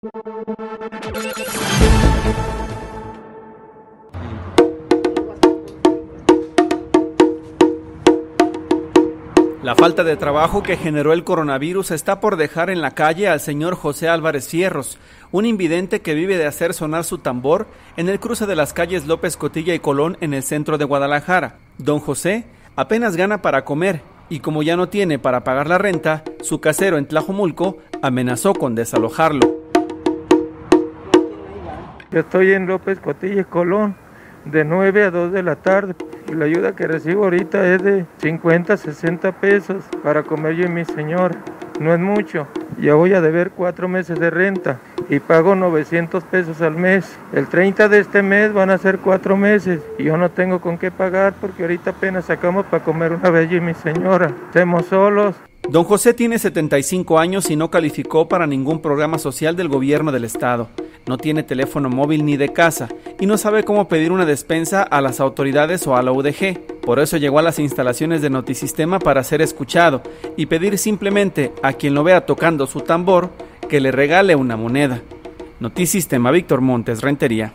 La falta de trabajo que generó el coronavirus está por dejar en la calle al señor José Álvarez Fierros, un invidente que vive de hacer sonar su tambor en el cruce de las calles López Cotilla y Colón en el centro de Guadalajara. Don José apenas gana para comer y como ya no tiene para pagar la renta, su casero en Tlajomulco amenazó con desalojarlo. Yo estoy en López Cotilla y Colón de 9 a 2 de la tarde. Y la ayuda que recibo ahorita es de 50, 60 pesos para comer yo y mi señora. No es mucho. Ya voy a deber cuatro meses de renta y pago 900 pesos al mes. El 30 de este mes van a ser cuatro meses y yo no tengo con qué pagar porque ahorita apenas sacamos para comer una vez yo y mi señora. Estamos solos. Don José tiene 75 años y no calificó para ningún programa social del gobierno del estado no tiene teléfono móvil ni de casa y no sabe cómo pedir una despensa a las autoridades o a la UDG. Por eso llegó a las instalaciones de Notisistema para ser escuchado y pedir simplemente a quien lo vea tocando su tambor que le regale una moneda. Notisistema Víctor Montes Rentería.